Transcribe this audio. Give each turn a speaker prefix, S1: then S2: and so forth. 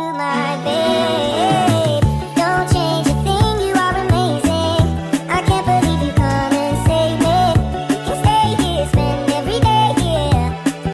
S1: tonight